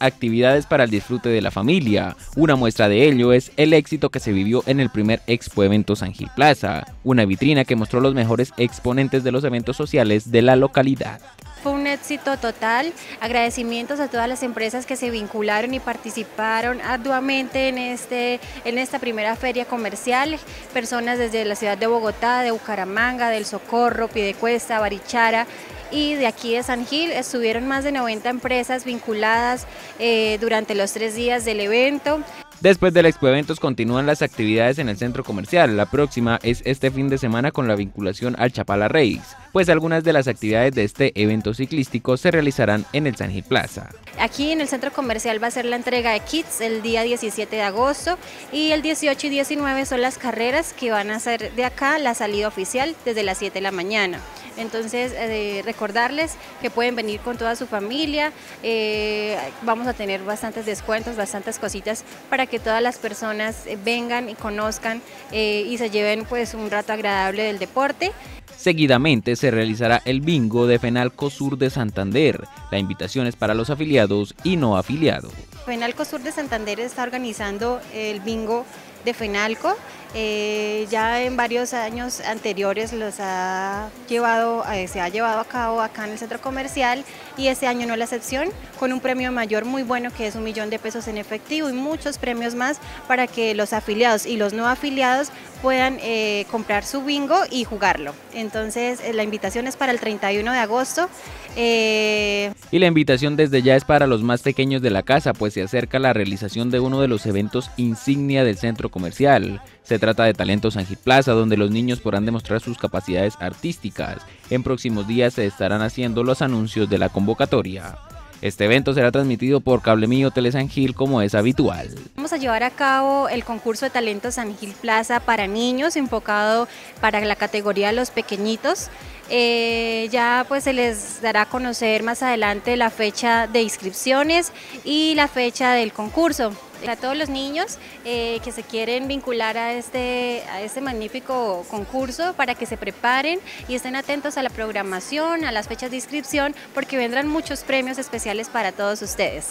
actividades para el disfrute de la familia. Una muestra de ello es el éxito que se vivió en el primer Expo Evento San Gil Plaza, una vitrina que mostró los mejores exponentes de los eventos sociales de la localidad. Fue un éxito total. Agradecimientos a todas las empresas que se vincularon y participaron arduamente en, este, en esta primera feria comercial. Personas desde la ciudad de Bogotá, de Bucaramanga, del Socorro, Pidecuesta, Barichara, y de aquí de San Gil estuvieron más de 90 empresas vinculadas eh, durante los tres días del evento. Después del Expo Eventos continúan las actividades en el centro comercial. La próxima es este fin de semana con la vinculación al Chapala Reis, pues algunas de las actividades de este evento ciclístico se realizarán en el San Gil Plaza. Aquí en el centro comercial va a ser la entrega de kits el día 17 de agosto y el 18 y 19 son las carreras que van a ser de acá la salida oficial desde las 7 de la mañana. Entonces, eh, recordarles que pueden venir con toda su familia, eh, vamos a tener bastantes descuentos, bastantes cositas para que todas las personas eh, vengan y conozcan y se lleven pues un rato agradable del deporte. Seguidamente se realizará el bingo de Fenalco Sur de Santander. La invitación es para los afiliados y no afiliados. Fenalco Sur de Santander está organizando el bingo de Fenalco. Eh, ya en varios años anteriores los ha llevado, eh, se ha llevado a cabo acá en el centro comercial y este año no la excepción, con un premio mayor muy bueno que es un millón de pesos en efectivo y muchos premios más para que los afiliados y los no afiliados puedan eh, comprar su bingo y jugarlo. Entonces la invitación es para el 31 de agosto. Y la invitación desde ya es para los más pequeños de la casa, pues se acerca la realización de uno de los eventos insignia del centro comercial. Trata de Talentos Ángel Plaza, donde los niños podrán demostrar sus capacidades artísticas. En próximos días se estarán haciendo los anuncios de la convocatoria. Este evento será transmitido por Cable Mío Tele San Gil como es habitual. Vamos a llevar a cabo el concurso de talentos San Gil Plaza para niños, enfocado para la categoría de los pequeñitos. Eh, ya pues se les dará a conocer más adelante la fecha de inscripciones y la fecha del concurso. A todos los niños eh, que se quieren vincular a este, a este magnífico concurso para que se preparen y estén atentos a la programación, a las fechas de inscripción, porque vendrán muchos premios especiales para todos ustedes.